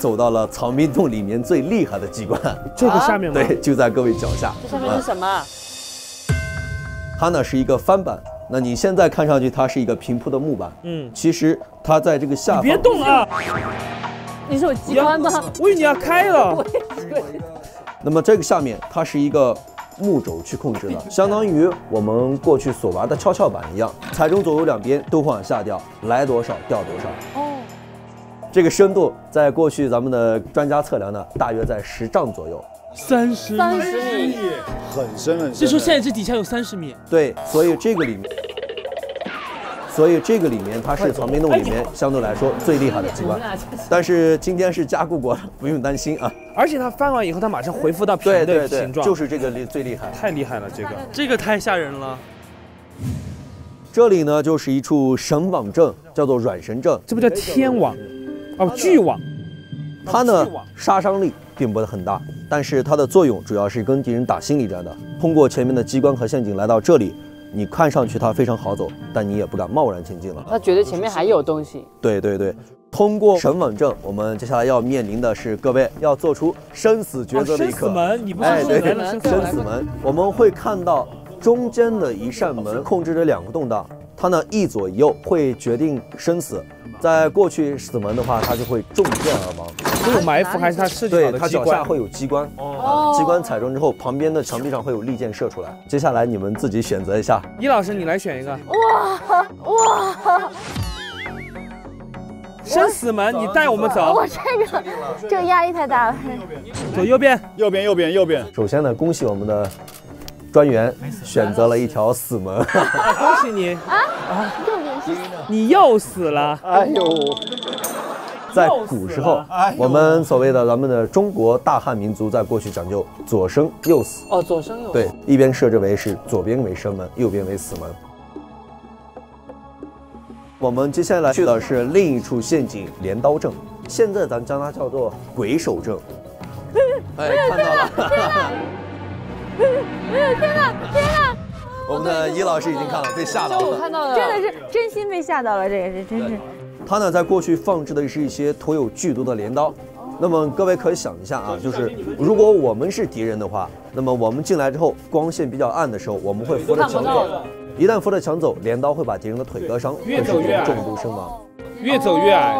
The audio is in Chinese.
走到了藏兵洞里面最厉害的机关，这个下面吗？对，就在各位脚下。这上面是什么？它呢是一个翻板，那你现在看上去它是一个平铺的木板，嗯，其实它在这个下方，别动啊！你是有机关吗？我以为你要开了。那么这个下面它是一个木轴去控制的，相当于我们过去所玩的跷跷板一样，踩中左右两边都会往下掉，来多少掉多少。哦，这个深度在过去咱们的专家测量呢，大约在十丈左右。三十三十米，很深很深。就说现在这底下有三十米，对，所以这个里面，所以这个里面它是藏兵洞里面相对来说最厉害的机关。但是今天是加固过了，不用担心啊。而且它翻完以后，它马上恢复到平对对对的形，状，就是这个厉最厉害。太厉害了，这个这个太吓人了。这里呢就是一处神网阵，叫做软神阵。这不叫天网，哦，巨网。它呢杀伤力并不是很大，但是它的作用主要是跟敌人打心理战的。通过前面的机关和陷阱来到这里，你看上去它非常好走，但你也不敢贸然前进了。他觉得前面还有东西。对对对，通过神稳阵，我们接下来要面临的是各位要做出生死抉择的一刻。生死门，你不是哎，对，来了生死生死门，我们会看到中间的一扇门控制着两个动荡，它呢一左一右会决定生死。在过去死门的话，它就会中箭而亡。是有埋伏还是它设计好对，的机关？它脚下会有机关，啊，机关踩中之后，旁边的墙壁上会有利箭射出来。接下来你们自己选择一下。易老师，你来选一个。哇哇！生死门，你带我们走。我这个这个压力太大了。走右边，右边右边右边。首先呢，恭喜我们的专员选择了一条死门。恭喜你啊啊！你又死了。哎呦！在古时候，我们所谓的咱们的中国大汉民族，在过去讲究左生右死。哦，左生右。对，一边设置为是左边为生门，右边为死门。我们接下来去的是另一处陷阱——镰刀阵。现在咱将它叫做鬼手阵。哎，看到了！天哪，天哪！我们的尹老师已经看了，被吓到我了。看到了，真的是真心被吓到了，这个是真是。他呢，在过去放置的是一些涂有剧毒的镰刀。那么各位可以想一下啊，就是如果我们是敌人的话，那么我们进来之后，光线比较暗的时候，我们会扶着墙走。一旦扶着墙走，镰刀会把敌人的腿割伤，会使敌人重度身亡。越走越矮。